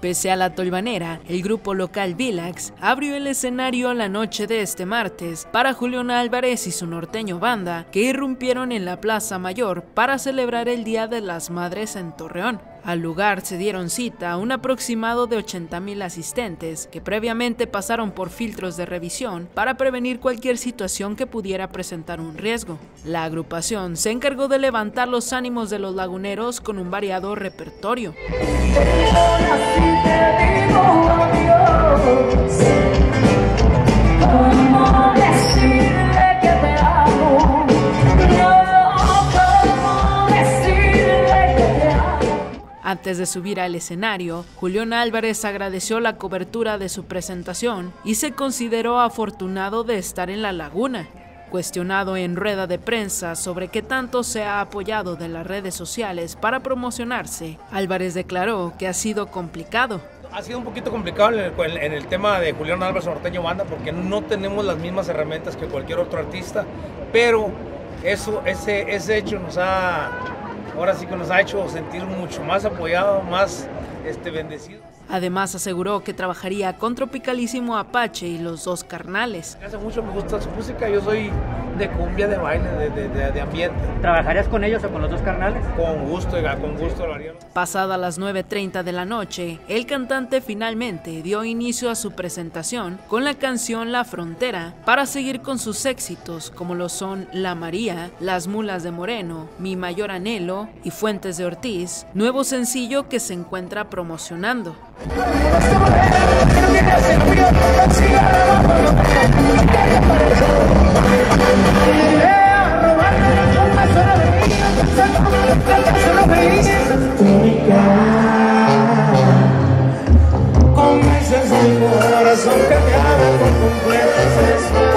Pese a la tolvanera, el grupo local Vilax abrió el escenario la noche de este martes para Julián Álvarez y su norteño banda, que irrumpieron en la Plaza Mayor para celebrar el Día de las Madres en Torreón. Al lugar se dieron cita un aproximado de 80.000 asistentes que previamente pasaron por filtros de revisión para prevenir cualquier situación que pudiera presentar un riesgo. La agrupación se encargó de levantar los ánimos de los laguneros con un variado repertorio. Antes de subir al escenario, Julián Álvarez agradeció la cobertura de su presentación y se consideró afortunado de estar en la laguna. Cuestionado en rueda de prensa sobre qué tanto se ha apoyado de las redes sociales para promocionarse, Álvarez declaró que ha sido complicado. Ha sido un poquito complicado en el, tema de Julián Álvarez Norteño Banda porque no tenemos las mismas herramientas que cualquier otro artista, pero eso, ese, ese hecho nos ha ahora sí que nos ha hecho sentir mucho más apoyado, más este, bendecido. Además aseguró que trabajaría con Tropicalísimo Apache y los dos carnales. Hace mucho me gusta su música, yo soy de cumbia, de baile, de, de, ambiente. ¿Trabajarías con ellos o con los dos carnales? Con gusto, con gusto lo haríamos. Pasada las 9.30 de la noche, el cantante finalmente dio inicio a su presentación con la canción La Frontera para seguir con sus éxitos como lo son La María, Las Mulas de Moreno, Mi Mayor Anhelo y Fuentes de Ortiz, nuevo sencillo que se encuentra promocionando. Yo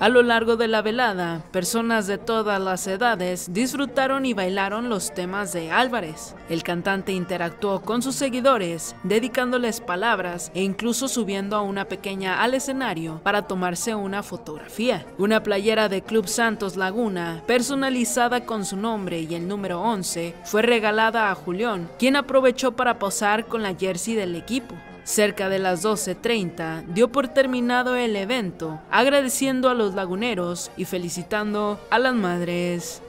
a lo largo de la velada, personas de todas las edades disfrutaron y bailaron los temas de Álvarez. El cantante interactuó con sus seguidores, dedicándoles palabras e incluso subiendo a una pequeña al escenario para tomarse una fotografía. Una playera de Club Santos Laguna, personalizada con su nombre y el número 11, fue regalada a Julián, quien aprovechó para posar con la jersey del equipo. Cerca de las 12.30 dio por terminado el evento, agradeciendo a los laguneros y felicitando a las madres.